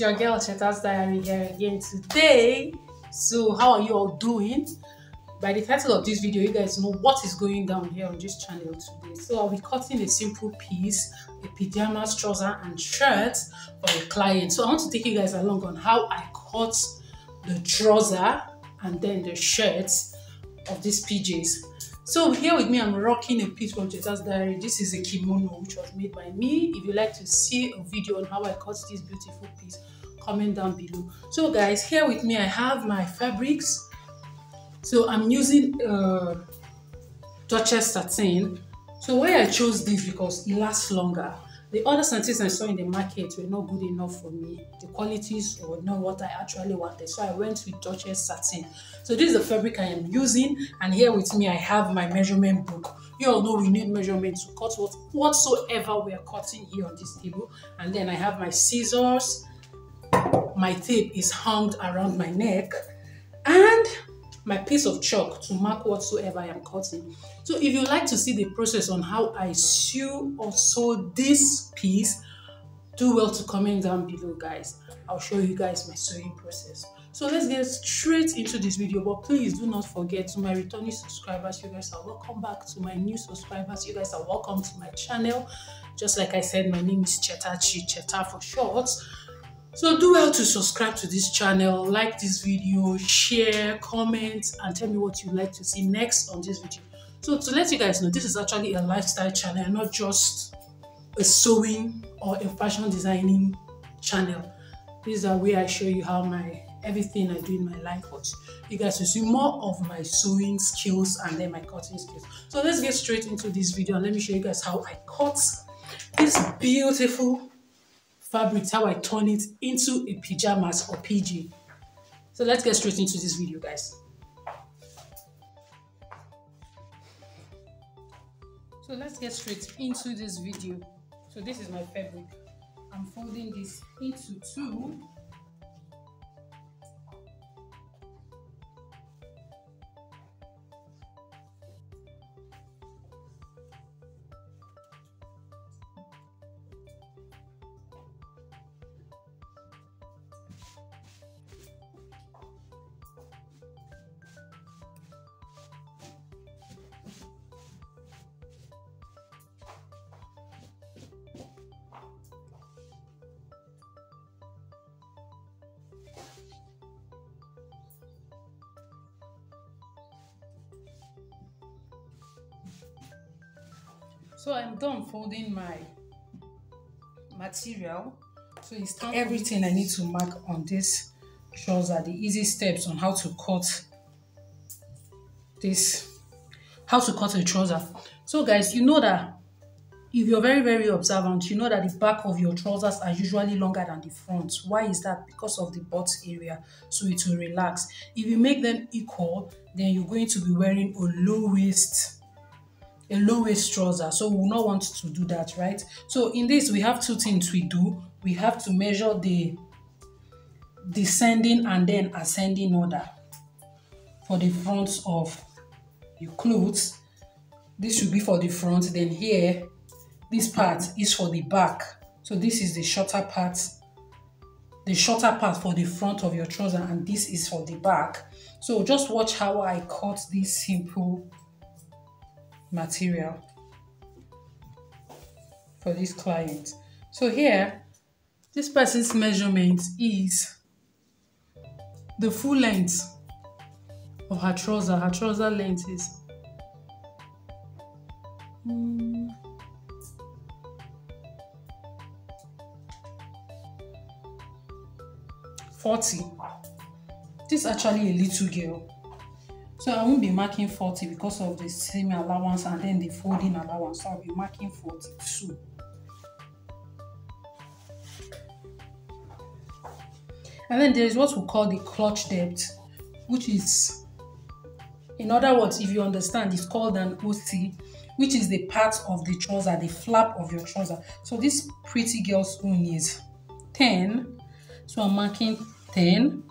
your girl Cheta's Diary here again today. So, how are you all doing? By the title of this video, you guys know what is going down here on this channel today. So, I'll be cutting a simple piece, a pajamas, trouser, and shirt for a client. So, I want to take you guys along on how I cut the trouser and then the shirt of these PJs. So here with me, I'm rocking a piece from Cheta's Diary. This is a kimono which was made by me. If you'd like to see a video on how I cut this beautiful piece, comment down below. So guys, here with me, I have my fabrics. So I'm using uh, Duchess satin. So why I chose this because it lasts longer. The other satins I saw in the market were not good enough for me. The qualities were not what I actually wanted. So I went with Duchess satin. So this is the fabric I am using. And here with me, I have my measurement book. You all know we need measurement to cut what, whatsoever we are cutting here on this table. And then I have my scissors. My tape is hung around my neck. And my piece of chalk to mark whatsoever I am cutting. So if you like to see the process on how I sew or sew this piece, do well to comment down below guys. I'll show you guys my sewing process. So let's get straight into this video but please do not forget to my returning subscribers you guys are welcome back to my new subscribers you guys are welcome to my channel just like I said my name is Chetachi Cheta for short so do well to subscribe to this channel, like this video, share, comment, and tell me what you'd like to see next on this video. So to let you guys know, this is actually a lifestyle channel, not just a sewing or a fashion designing channel. This is where I show you how my everything I do in my life, but you guys will see more of my sewing skills and then my cutting skills. So let's get straight into this video and let me show you guys how I cut this beautiful fabrics, how I turn it into a pajamas or PG. So let's get straight into this video, guys. So let's get straight into this video. So this is my fabric. I'm folding this into two So I'm done folding my material. So it's everything I need to mark on this trouser, the easy steps on how to cut this, how to cut a trouser. So guys, you know that if you're very, very observant, you know that the back of your trousers are usually longer than the front. Why is that? Because of the butt area, so it will relax. If you make them equal, then you're going to be wearing a low waist a low waist trouser. So we will not want to do that right? So in this we have two things we do. We have to measure the descending and then ascending order for the front of your clothes. This should be for the front. Then here this part is for the back. So this is the shorter part the shorter part for the front of your trouser and this is for the back. So just watch how i cut this simple material for this client. So here, this person's measurement is the full length of her trouser. Her trouser length is hmm, forty. This is actually a little girl. So I won't be marking 40 because of the same allowance and then the folding allowance. So I'll be marking 42. And then there's what we call the clutch depth, which is, in other words, if you understand, it's called an OC, which is the part of the trouser, the flap of your trouser. So this pretty girl's own is 10. So I'm marking 10.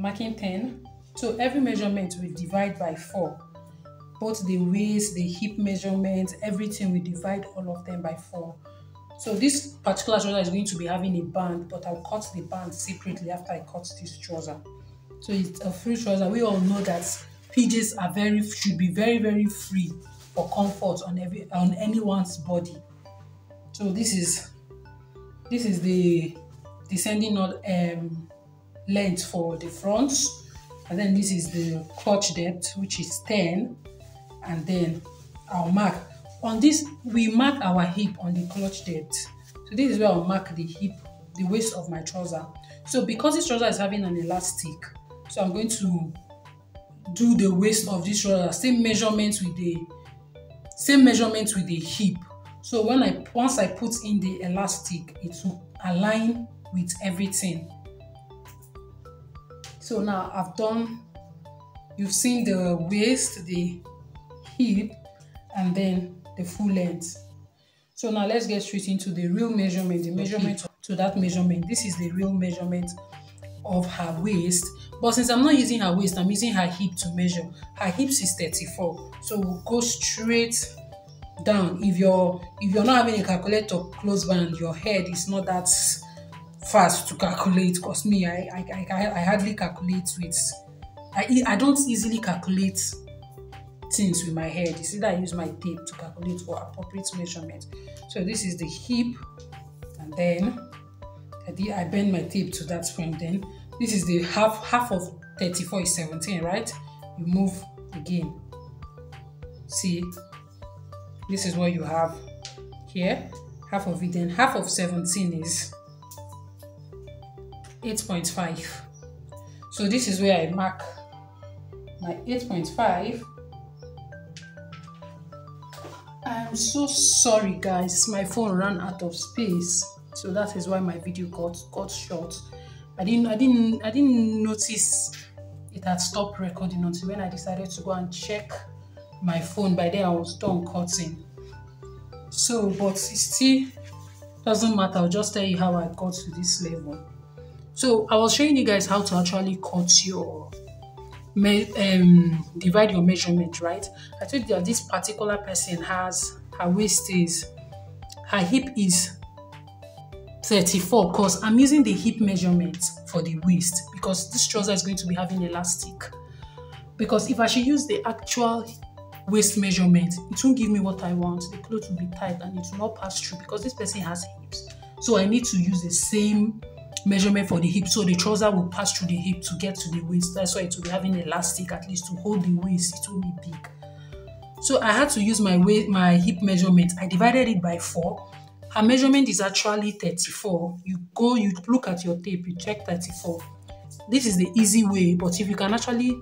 Marking 10. So every measurement we divide by 4. both the waist the hip measurement everything we divide all of them by four so this particular trouser is going to be having a band but i'll cut the band separately after i cut this trouser so it's a free trouser we all know that pjs are very should be very very free for comfort on every on anyone's body so this is this is the descending um length for the front. And then this is the clutch depth which is 10 and then I'll mark. On this we mark our hip on the clutch depth. So this is where I'll mark the hip the waist of my trouser. So because this trouser is having an elastic so I'm going to do the waist of this trouser same measurements with the same measurements with the hip. So when I once I put in the elastic it will align with everything so now I've done you've seen the waist the hip and then the full length. So now let's get straight into the real measurement the measurement to that measurement. This is the real measurement of her waist. But since i'm not using her waist i'm using her hip to measure. Her hips is 34 so we'll go straight down. If you're if you're not having a calculator close by and your head is not that fast to calculate because me I, I i i hardly calculate with i i don't easily calculate things with my head. You see that i use my tape to calculate for appropriate measurement. So this is the hip and then i i bend my tape to that point. Then this is the half half of 34 is 17 right? You move again. See this is what you have here. Half of it then half of 17 is 8.5 so this is where I mark my 8.5 I'm so sorry guys my phone ran out of space so that is why my video got got short I didn't I didn't I didn't notice it had stopped recording until when I decided to go and check my phone. By then I was done cutting. So, but it still doesn't matter. I'll just tell you how I got to this level. So I was showing you guys how to actually cut your um, divide your measurement, right? I told you that this particular person has her waist is her hip is 34 because I'm using the hip measurement for the waist because this trouser is going to be having elastic. Because if I should use the actual waist measurement, it won't give me what I want. The clothes will be tight and it will not pass through because this person has hips. So I need to use the same measurement for the hip. So the trouser will pass through the hip to get to the waist. That's why it will be having elastic at least to hold the waist. It will be big. So I had to use my weight, my hip measurement. I divided it by four. Her measurement is actually 34. You go, you look at your tape, you check 34. This is the easy way, but if you can actually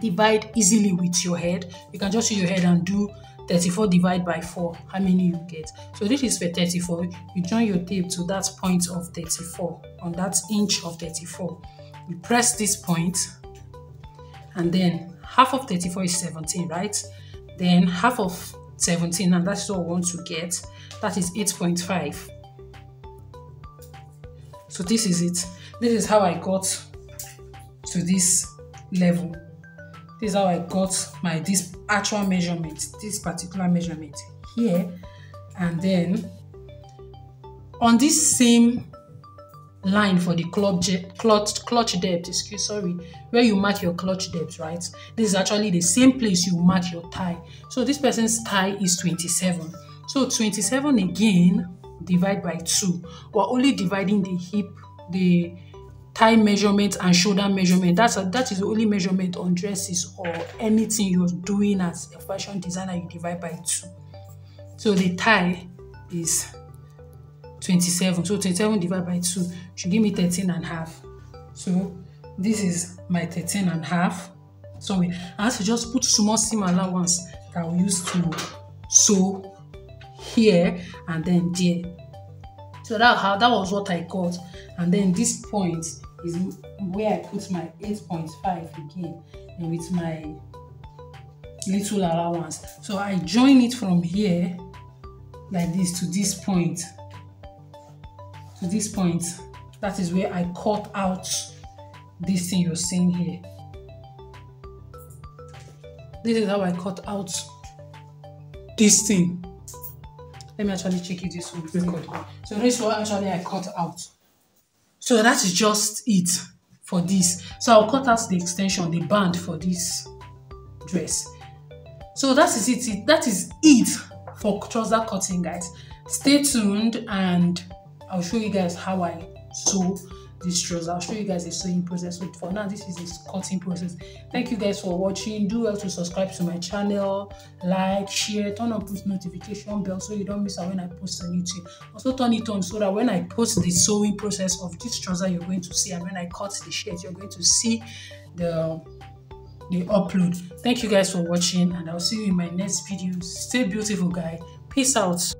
divide easily with your head. You can just use your head and do 34 divided by 4. How many you get? So this is for 34. You join your tape to that point of 34 on that inch of 34. You press this point and then half of 34 is 17, right? Then half of 17 and that's what I want to get. That is 8.5. So this is it. This is how I got to this level this is how I got my this actual measurement, this particular measurement here, and then on this same line for the clutch clutch clutch depth excuse sorry where you mark your clutch depth right? This is actually the same place you mark your thigh so this person's thigh is 27 so 27 again divide by 2 we're only dividing the hip the thigh measurement and shoulder measurement. That's a, that is the only measurement on dresses or anything you're doing as a fashion designer. You divide by two. So the thigh is 27. So 27 divided by 2 should give me 13 and a half. So this is my 13 and a half. Sorry, I have to just put small seam allowance that I'll use to sew here and then there. So that how that was what I got. And then this point is where I put my 8.5 again and with my little allowance. So I join it from here like this to this point. To this point. That is where I cut out this thing you're seeing here. this is how I cut out this thing. Let me actually check it this one record. So this one actually I cut out. So that is just it for this. So I'll cut out the extension, the band for this dress. So that is it. That is it for trouser cutting, guys. Stay tuned and I'll show you guys how I sew this trouser. I'll show you guys the sewing process. But for now, this is the cutting process. Thank you guys for watching. Do well to subscribe to my channel, like, share, turn on post notification bell so you don't miss out when I post on YouTube. Also turn it on so that when I post the sewing process of this trouser, you're going to see, and when I cut the shirt, you're going to see the the upload. Thank you guys for watching, and I'll see you in my next video. Stay beautiful, guys. Peace out.